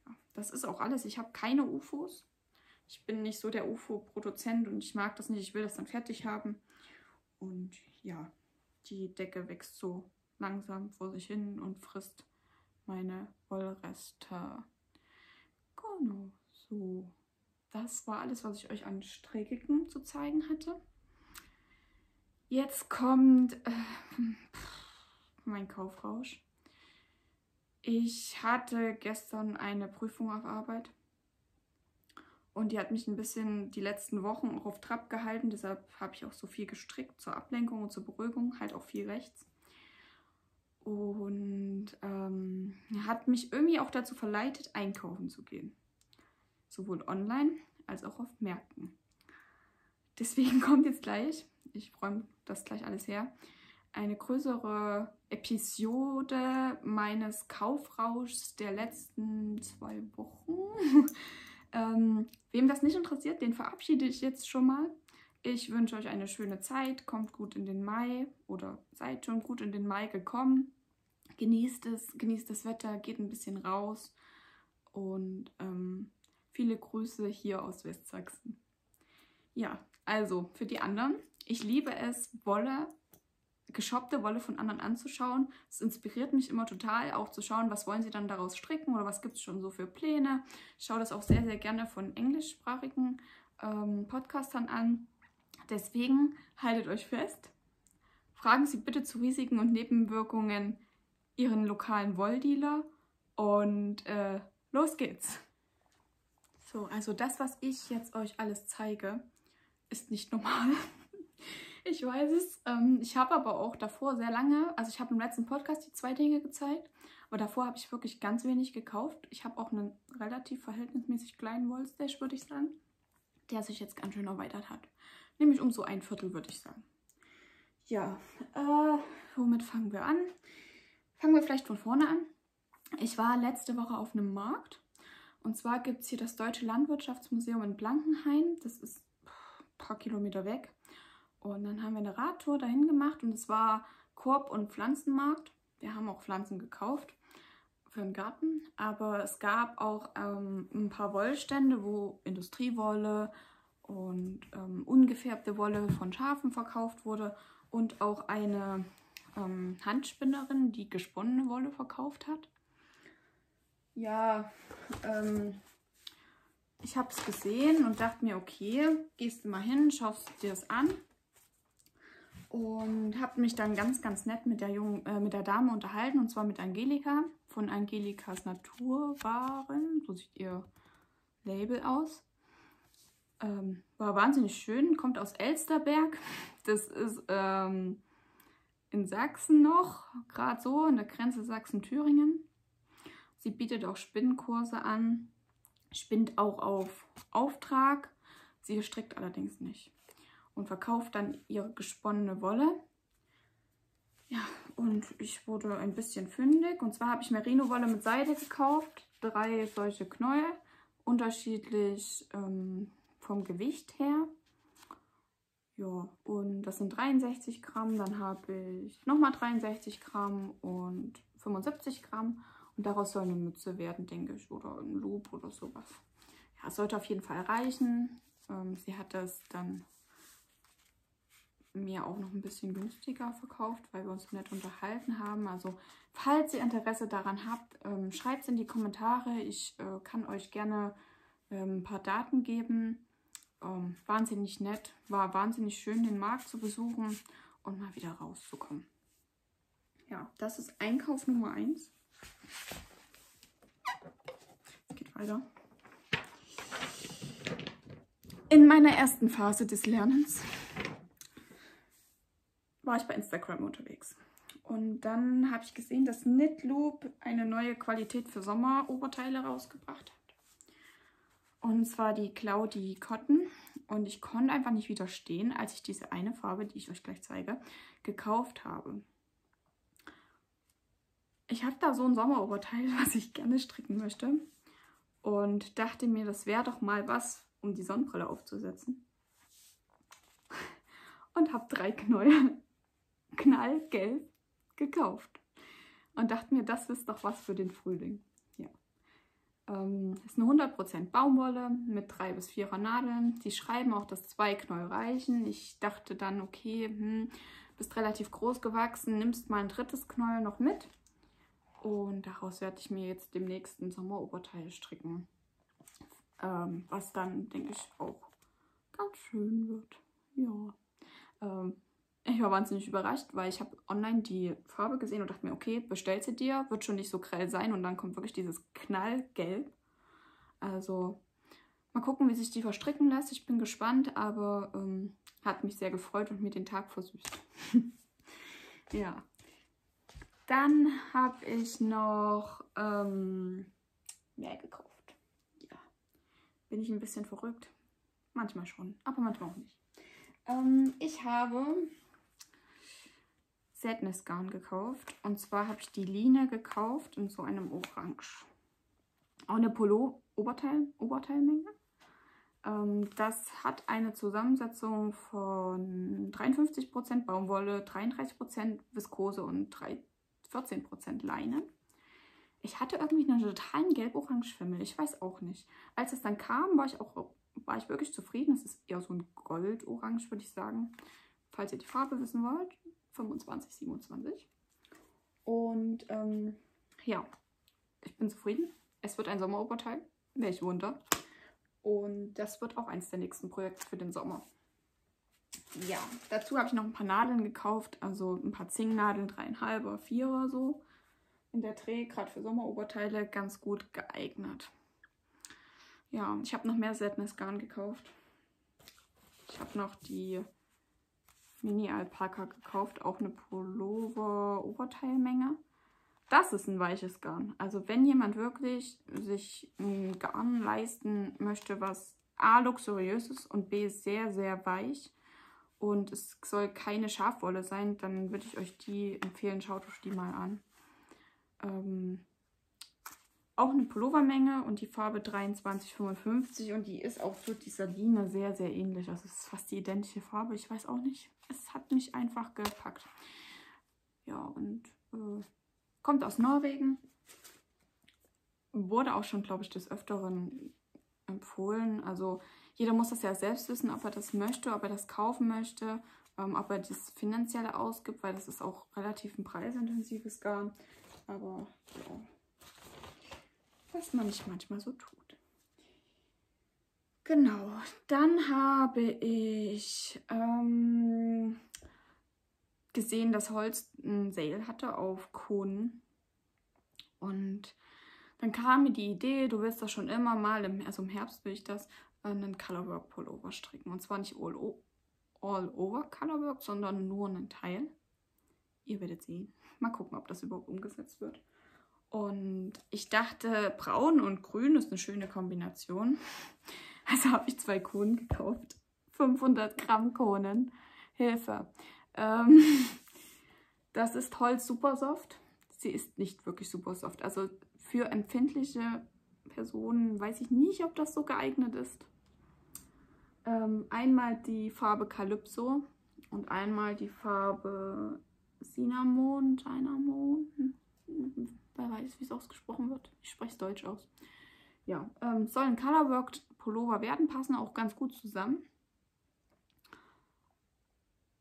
Ja, das ist auch alles. Ich habe keine UFOs. Ich bin nicht so der UFO-Produzent und ich mag das nicht. Ich will das dann fertig haben. Und ja, die Decke wächst so langsam vor sich hin und frisst meine Wollreste. Genau, so. Das war alles, was ich euch an Strickigen zu zeigen hatte. Jetzt kommt äh, mein Kaufrausch. Ich hatte gestern eine Prüfung auf Arbeit und die hat mich ein bisschen die letzten Wochen auch auf Trab gehalten. Deshalb habe ich auch so viel gestrickt zur Ablenkung und zur Beruhigung, halt auch viel rechts. Und ähm, hat mich irgendwie auch dazu verleitet, einkaufen zu gehen. Sowohl online als auch auf Märkten. Deswegen *laughs* kommt jetzt gleich, ich räume das gleich alles her, eine größere Episode meines Kaufrauschs der letzten zwei Wochen. *laughs* ähm, wem das nicht interessiert, den verabschiede ich jetzt schon mal. Ich wünsche euch eine schöne Zeit, kommt gut in den Mai oder seid schon gut in den Mai gekommen. Genießt es, genießt das Wetter, geht ein bisschen raus und ähm, viele Grüße hier aus Westsachsen. Ja, also für die anderen, ich liebe es, Wolle geshoppte Wolle von anderen anzuschauen. Es inspiriert mich immer total, auch zu schauen, was wollen sie dann daraus stricken oder was gibt es schon so für Pläne. Ich schaue das auch sehr, sehr gerne von englischsprachigen ähm, Podcastern an. Deswegen haltet euch fest. Fragen Sie bitte zu Risiken und Nebenwirkungen Ihren lokalen Wolldealer und äh, los geht's. So, also das, was ich jetzt euch alles zeige, ist nicht normal. *laughs* Ich weiß es. Ähm, ich habe aber auch davor sehr lange, also ich habe im letzten Podcast die zwei Dinge gezeigt, aber davor habe ich wirklich ganz wenig gekauft. Ich habe auch einen relativ verhältnismäßig kleinen Wollstash, würde ich sagen, der sich jetzt ganz schön erweitert hat. Nämlich um so ein Viertel, würde ich sagen. Ja, äh, womit fangen wir an? Fangen wir vielleicht von vorne an. Ich war letzte Woche auf einem Markt. Und zwar gibt es hier das Deutsche Landwirtschaftsmuseum in Blankenhain. Das ist ein paar Kilometer weg. Und dann haben wir eine Radtour dahin gemacht und es war Korb- und Pflanzenmarkt. Wir haben auch Pflanzen gekauft für den Garten, aber es gab auch ähm, ein paar Wollstände, wo Industriewolle und ähm, ungefärbte Wolle von Schafen verkauft wurde und auch eine ähm, Handspinnerin, die gesponnene Wolle verkauft hat. Ja, ähm, ich habe es gesehen und dachte mir, okay, gehst du mal hin, schaust dir das an und habe mich dann ganz, ganz nett mit der, jungen, äh, mit der Dame unterhalten und zwar mit Angelika von Angelikas Naturwaren. So sieht ihr Label aus. Ähm, war wahnsinnig schön, kommt aus Elsterberg. Das ist ähm, in Sachsen noch, gerade so in der Grenze Sachsen-Thüringen. Sie bietet auch Spinnenkurse an, spinnt auch auf Auftrag. Sie strickt allerdings nicht und verkauft dann ihre gesponnene Wolle. Ja, und ich wurde ein bisschen fündig. Und zwar habe ich Merino-Wolle mit Seide gekauft. Drei solche Knäuel, unterschiedlich ähm, vom Gewicht her. Ja, und das sind 63 Gramm. Dann habe ich nochmal 63 Gramm und 75 Gramm. Und daraus soll eine Mütze werden, denke ich, oder ein Loop oder sowas. Ja, es sollte auf jeden Fall reichen. Ähm, sie hat das dann mir auch noch ein bisschen günstiger verkauft, weil wir uns nett unterhalten haben. Also falls ihr Interesse daran habt, ähm, schreibt es in die Kommentare. Ich äh, kann euch gerne ähm, ein paar Daten geben. Ähm, wahnsinnig nett, war wahnsinnig schön, den Markt zu besuchen und mal wieder rauszukommen. Ja, das ist Einkauf Nummer 1. gleich weiter. In meiner ersten Phase des Lernens war ich bei Instagram unterwegs. Und dann habe ich gesehen, dass Knitloop eine neue Qualität für Sommeroberteile rausgebracht hat. Und zwar die Cloudy Cotton. Und ich konnte einfach nicht widerstehen, als ich diese eine Farbe, die ich euch gleich zeige, gekauft habe. Ich habe da so ein Sommeroberteil, *laughs* was ich gerne stricken möchte. Und dachte mir, das wäre doch mal was um die Sonnenbrille aufzusetzen. *laughs* Und habe drei Knäuel knallgelb gekauft. Und dachte mir, das ist doch was für den Frühling. Ja. Ähm, ist eine 100% Baumwolle mit drei bis vierer Nadeln. Die schreiben auch, dass zwei Knäuel reichen. Ich dachte dann, okay, hm, bist relativ groß gewachsen, nimmst mal ein drittes Knäuel noch mit. Und daraus werde ich mir jetzt demnächst ein Sommeroberteil stricken. Ähm, was dann, denke ich, auch ganz schön wird. Ja. Ähm, ich war wahnsinnig überrascht, weil ich habe online die Farbe gesehen und dachte mir, okay, bestell sie dir, wird schon nicht so grell sein. Und dann kommt wirklich dieses Knallgelb. Also mal gucken, wie sich die verstricken lässt. Ich bin gespannt, aber ähm, hat mich sehr gefreut und mir den Tag versüßt. *laughs* ja. Dann habe ich noch ähm, mehr gekauft bin ich ein bisschen verrückt. Manchmal schon, aber manchmal auch nicht. Ähm, ich habe Sadness Garn gekauft. Und zwar habe ich die Line gekauft in so einem Orange. Auch eine Polo-Oberteil, Oberteilmenge. Ähm, das hat eine Zusammensetzung von 53% Baumwolle, 33% Viskose und 14% Leinen. Ich hatte irgendwie einen totalen gelb-orange-Fimmel. Ich weiß auch nicht. Als es dann kam, war ich auch war ich wirklich zufrieden. Es ist eher so ein Gold-Orange, würde ich sagen. Falls ihr die Farbe wissen wollt. 25, 27. Und ähm, ja, ich bin zufrieden. Es wird ein Sommeroberteil. Welch Wunder. Und das wird auch eins der nächsten Projekte für den Sommer. Ja, dazu habe ich noch ein paar Nadeln gekauft. Also ein paar Zingnadeln, dreieinhalber, vierer so in der Dreh, gerade für Sommeroberteile, ganz gut geeignet. Ja, ich habe noch mehr Sadness Garn gekauft. Ich habe noch die Mini Alpaka gekauft, auch eine Pullover Oberteilmenge. Das ist ein weiches Garn. Also wenn jemand wirklich sich ein Garn leisten möchte, was A luxuriös ist und B sehr, sehr weich und es soll keine Schafwolle sein, dann würde ich euch die empfehlen, schaut euch die mal an ähm, auch eine Pullovermenge und die Farbe 2355 und die ist auch so dieser Line sehr, sehr ähnlich. Also es ist fast die identische Farbe. Ich weiß auch nicht. Es hat mich einfach gepackt. Ja, und äh, kommt aus Norwegen. Wurde auch schon, glaube ich, des Öfteren empfohlen. Also jeder muss das ja selbst wissen, ob er das möchte, ob er das kaufen möchte, ähm, ob er das finanzielle ausgibt, weil das ist auch relativ ein preisintensives Garn. Aber ja, was man nicht manchmal so tut. Genau, dann habe ich ähm, gesehen, dass Holz ein Sale hatte auf Kuhn. Und dann kam mir die Idee, du willst das schon immer mal, im, also im Herbst will ich das, einen Colorwork Pullover stricken. Und zwar nicht all, all over Colorwork, sondern nur einen Teil. Ihr werdet sehen. Mal gucken, ob das überhaupt umgesetzt wird. Und ich dachte, braun und grün ist eine schöne Kombination. *laughs* Also habe ich zwei Kohlen gekauft. 500 Gramm Kohlen. Hilfe. Ähm, *laughs* das ist Holz Super Soft. Sie ist nicht wirklich super soft. Also für empfindliche Personen weiß ich nicht, ob das so geeignet ist. Ähm, einmal die Farbe Calypso und einmal die Farbe Cinnamon, Cinnamon, wer weiß, wie es ausgesprochen wird. Ich spreche es deutsch aus. Ja, ähm, soll ein Colorwork Pullover werden, passen auch ganz gut zusammen.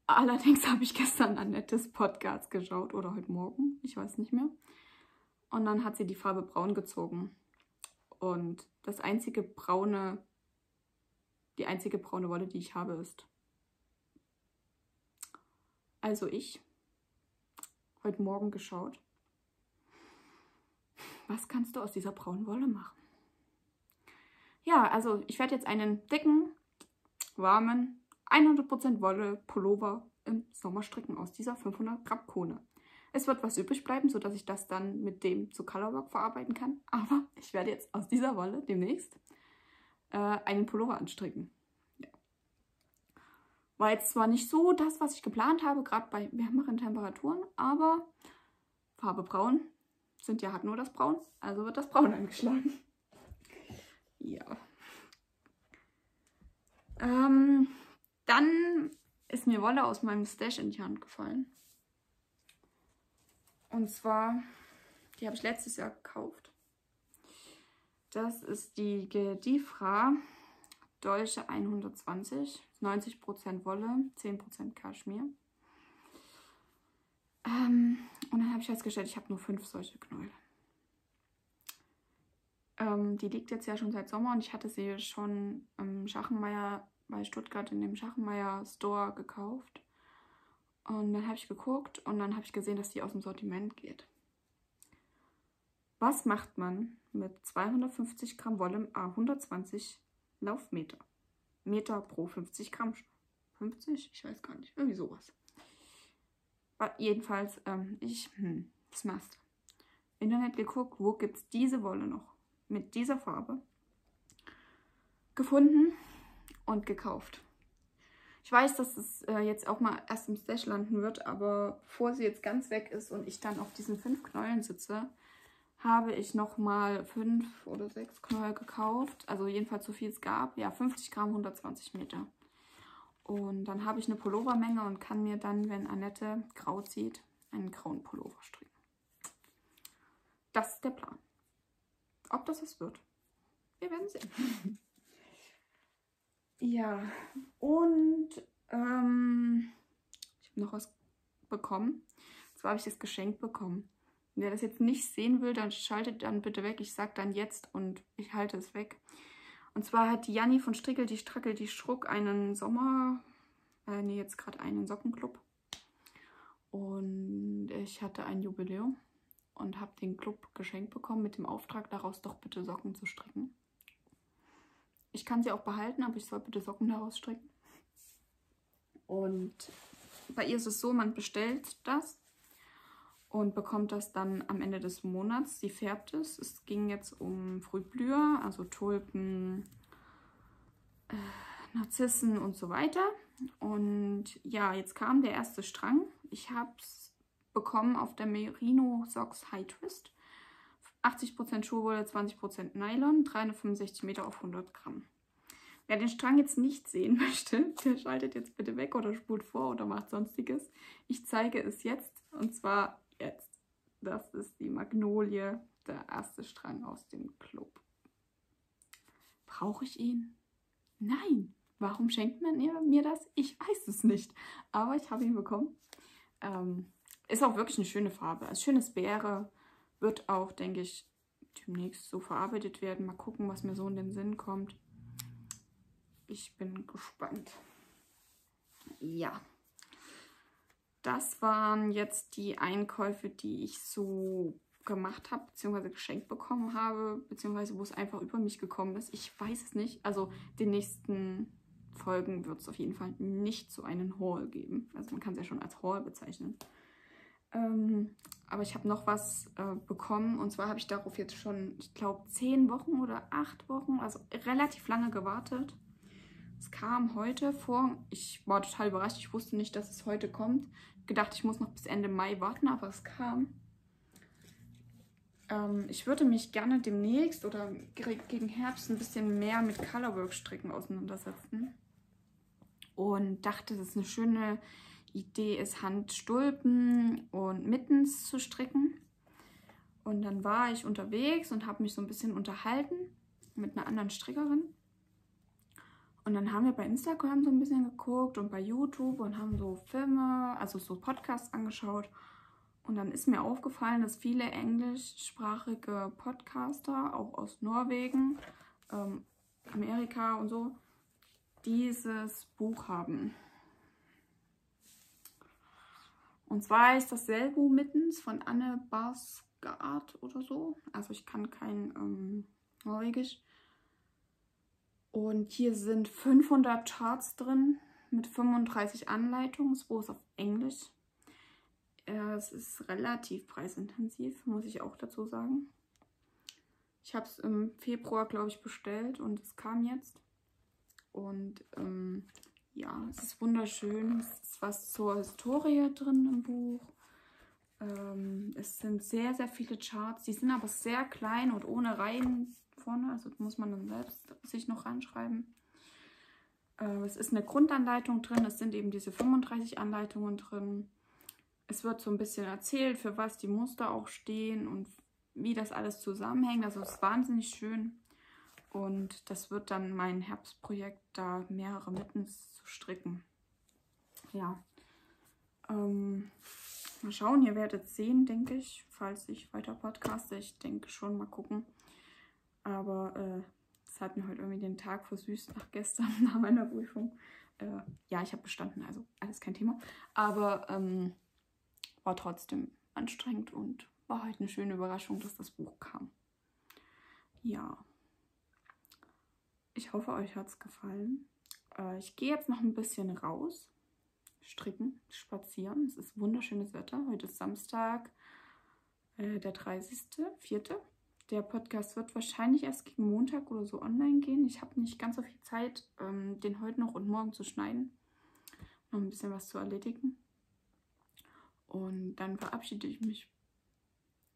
Allerdings *laughs* habe ich gestern Annettes Podcast geschaut oder heute Morgen, ich weiß nicht mehr. Und dann hat sie die Farbe braun gezogen. Und das einzige braune, die einzige braune Wolle, die ich habe, ist also ich heute Morgen geschaut. Was kannst du aus dieser braunen Wolle machen? ja, also ich werde jetzt einen dicken, warmen, 100% Wolle Pullover im Sommer stricken aus dieser 500 Gramm Kone. Es wird was übrig bleiben, sodass ich das dann mit dem zu Colorwork verarbeiten kann. *laughs* Aber ich werde jetzt aus dieser Wolle demnächst äh, einen Pullover anstricken. Ja. War jetzt zwar nicht so das, was ich geplant habe, gerade bei wärmeren Temperaturen, aber Farbe Braun sind ja hat nur das Braun, also wird das Braun angeschlagen. Ja. Ähm, dann ist mir Wolle aus meinem Stash in die Hand gefallen. Und zwar, die habe ich letztes Jahr gekauft. Das ist die Gedifra Deutsche 120. 90% Wolle, 10% Kaschmir. Ähm, und dann habe ich festgestellt, ich habe nur fünf solche Knäuel. Ähm, die liegt jetzt ja schon seit Sommer und ich hatte sie schon im Schachenmeier bei Stuttgart in dem Schachenmeier Store gekauft. Und dann habe ich geguckt und dann habe ich gesehen, dass die aus dem Sortiment geht. Was macht man mit 250 Gramm Wolle im A120 Laufmeter? Meter pro 50 Gramm. 50? Ich weiß gar nicht. Irgendwie sowas. Aber jedenfalls, ähm, ich, hm, das machst Internet geguckt, wo gibt es diese Wolle noch? Mit dieser Farbe. Gefunden und gekauft. Ich weiß, dass es äh, jetzt auch mal erst im Stash landen wird, aber bevor sie jetzt ganz weg ist und ich dann auf diesen fünf Knäulen sitze, habe ich nochmal fünf oder sechs Knäuel gekauft. Also jedenfalls so viel es gab. Ja, 50 Gramm, 120 Meter. Und dann habe ich eine Pullovermenge und kann mir dann, wenn Annette grau zieht, einen grauen Pullover stricken. Das ist der Plan. Ob das es wird, wir werden sehen. *laughs* Ja, und ähm, ich habe noch was bekommen. Und zwar habe ich das Geschenk bekommen. Wer das jetzt nicht sehen will, dann schaltet dann bitte weg. Ich sage dann jetzt und ich halte es weg. Und zwar hat Janni von Strickel, die Strackel, die Schruck einen Sommer, äh, nee, jetzt gerade einen Sockenclub. Und ich hatte ein Jubiläum und habe den Club geschenkt bekommen mit dem Auftrag, daraus doch bitte Socken zu stricken. Ich kann sie auch behalten, aber ich soll bitte Socken daraus stricken. Und bei ihr ist es so, man bestellt das und bekommt das dann am Ende des Monats. Sie färbt es. Es ging jetzt um Frühblüher, also Tulpen, äh, Narzissen und so weiter. Und ja, jetzt kam der erste Strang. Ich habe es bekommen auf der Merino Socks High Twist. 80% Schuhwolle, 20% Nylon, 365 Meter auf 100 Gramm. Wer den Strang jetzt nicht sehen *laughs* möchte, der schaltet jetzt bitte weg oder spult vor oder macht sonstiges. Ich zeige es jetzt und zwar jetzt. Das ist die Magnolie, der erste Strang aus dem Club. Brauche ich ihn? Nein. Warum schenkt man mir das? Ich weiß es nicht. Aber ich habe ihn bekommen. Ähm, ist auch wirklich eine schöne Farbe. Ein schönes Beere. Wird auch, denke ich, demnächst so verarbeitet werden. Mal gucken, was mir so in den Sinn kommt. Ich bin gespannt. Ja. Das waren jetzt die Einkäufe, die ich so gemacht habe, beziehungsweise geschenkt bekommen habe, beziehungsweise wo es einfach über mich gekommen ist. Ich weiß es nicht. Also den nächsten Folgen wird es auf jeden Fall nicht so einen Haul geben. Also man kann es ja schon als Haul bezeichnen. Ähm, aber ich habe noch was äh, bekommen und zwar habe ich darauf jetzt schon, ich glaube, zehn Wochen oder acht Wochen, also relativ lange gewartet. Es kam heute vor, ich war total überrascht, ich wusste nicht, dass es heute kommt. Gedacht, ich muss noch bis Ende Mai warten, aber es kam. Ähm, ich würde mich gerne demnächst oder gegen Herbst ein bisschen mehr mit Colorwork-Stricken auseinandersetzen. Und dachte, das ist eine schöne Idee ist, Handstulpen und Mittens zu stricken. Und dann war ich unterwegs und habe mich so ein bisschen unterhalten mit einer anderen Strickerin. Und dann haben wir bei Instagram so ein bisschen geguckt und bei YouTube und haben so Filme, also so Podcasts angeschaut. Und dann ist mir aufgefallen, dass viele englischsprachige Podcaster, auch aus Norwegen, ähm, Amerika und so, dieses Buch haben. Und zwar ist das Selbu Mittens von Anne Barsgaard oder so. Also ich kann kein ähm, Norwegisch. Und hier sind 500 Charts drin mit 35 Anleitungen. Das Buch ist auf Englisch. Es ist relativ preisintensiv, muss ich auch dazu sagen. Ich habe es im Februar, glaube ich, bestellt und es kam jetzt. Und ähm, ja, es ist wunderschön. Es ist was zur Historie drin im Buch. Ähm, es sind sehr, sehr viele Charts. Die sind aber sehr klein und ohne Reihen vorne. Also muss man dann selbst sich noch reinschreiben. Äh, es ist eine Grundanleitung drin. Es sind eben diese 35 Anleitungen drin. Es wird so ein bisschen erzählt, für was die Muster auch stehen und wie das alles zusammenhängt. Also es ist wahnsinnig schön. Und das wird dann mein Herbstprojekt, da mehrere Mittens zu stricken. Ja. Ähm, mal schauen, ihr werdet sehen, denke ich, falls ich weiter podcaste. Ich denke schon, mal gucken. Aber äh, es hat mir heute irgendwie den Tag versüßt nach gestern, *laughs* nach meiner Prüfung. Äh, ja, ich habe bestanden, also alles kein Thema. Aber ähm, war trotzdem anstrengend und war halt eine schöne Überraschung, dass das Buch kam. Ja. Ich hoffe, euch hat es gefallen. Äh, ich gehe jetzt noch ein bisschen raus, stricken, spazieren. Es ist wunderschönes Wetter. Heute ist Samstag, äh, der 30.04. Der Podcast wird wahrscheinlich erst gegen Montag oder so online gehen. Ich habe nicht ganz so viel Zeit, ähm, den heute noch und morgen zu schneiden. Noch ein bisschen was zu erledigen. Und dann verabschiede ich mich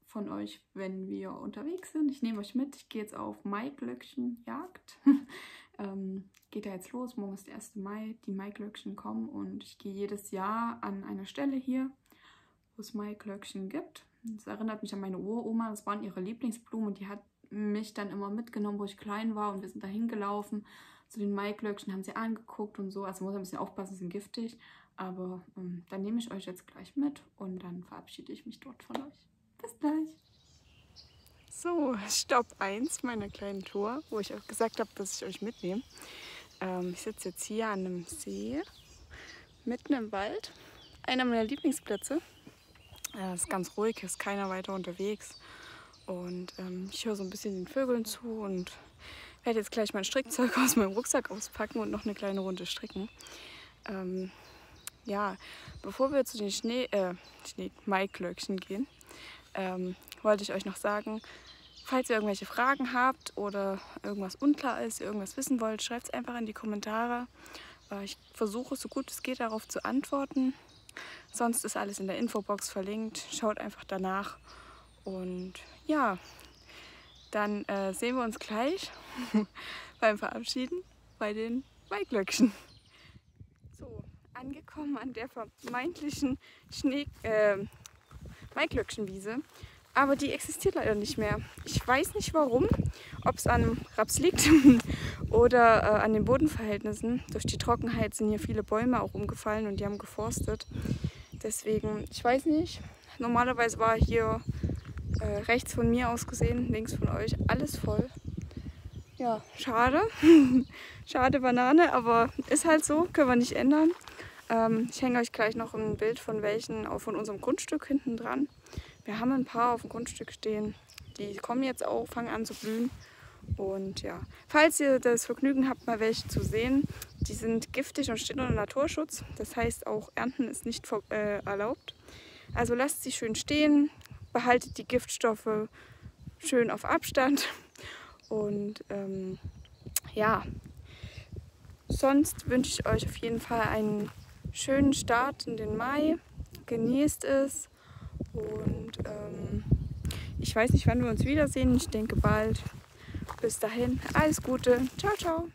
von euch, wenn wir unterwegs sind. Ich nehme euch mit. Ich gehe jetzt auf Maiglöckchenjagd. *laughs* ähm, geht da jetzt los. Morgen ist der 1. Mai. Die Maiglöckchen kommen und ich gehe jedes Jahr an eine Stelle hier, wo es Maiglöckchen gibt. Das erinnert mich an meine Uroma. Das waren ihre Lieblingsblumen die hat mich dann immer mitgenommen, wo ich klein war und wir sind da hingelaufen. Zu den Maiglöckchen haben sie angeguckt und so. Also muss ein bisschen aufpassen, sie sind giftig. Aber ähm, dann nehme ich euch jetzt gleich mit und dann verabschiede ich mich dort von euch. Bis gleich. So, Stopp 1 meiner kleinen Tour, wo ich auch gesagt habe, dass ich euch mitnehme. Ähm, ich sitze jetzt hier an einem See, mitten im Wald. Einer meiner Lieblingsplätze. Es ist ganz ruhig, ist keiner weiter unterwegs. Und ähm, ich höre so ein bisschen den Vögeln zu und werde jetzt gleich mein Strickzeug aus meinem Rucksack auspacken und noch eine kleine Runde stricken. Ähm, ja, bevor wir zu den Schnee, äh, Schnee Maiklöckchen gehen, ähm, wollte ich euch noch sagen, falls ihr irgendwelche Fragen habt oder irgendwas unklar ist, ihr irgendwas wissen wollt, schreibt es einfach in die Kommentare. Äh, ich versuche so gut es geht darauf zu antworten. Sonst ist alles in der Infobox verlinkt. Schaut einfach danach. Und ja, dann äh, sehen wir uns gleich *laughs* beim Verabschieden bei den Maiglöckchen. So, angekommen an der vermeintlichen äh, Maiglöckchenwiese. Aber die existiert leider nicht mehr. Ich weiß nicht warum, ob es an Raps liegt *laughs* oder äh, an den Bodenverhältnissen. Durch die Trockenheit sind hier viele Bäume auch umgefallen und die haben geforstet. Deswegen, ich weiß nicht. Normalerweise war hier äh, rechts von mir aus gesehen, links von euch, alles voll. Ja, schade. *laughs* schade Banane, aber ist halt so, können wir nicht ändern. Ähm, ich hänge euch gleich noch ein Bild von welchen auch von unserem Grundstück hinten dran. Wir haben ein paar auf dem Grundstück stehen. Die kommen jetzt auch, fangen an zu blühen. Und ja, falls ihr das Vergnügen habt, mal welche zu sehen, die sind giftig und stehen unter Naturschutz. Das heißt, auch Ernten ist nicht äh, erlaubt. Also lasst sie schön stehen, behaltet die Giftstoffe schön auf Abstand. Und ähm, ja, sonst wünsche ich euch auf jeden Fall einen schönen Start in den Mai. Genießt es und ähm, ich weiß nicht, wann wir uns wiedersehen. Ich denke bald. Bis dahin, alles Gute. Ciao, ciao.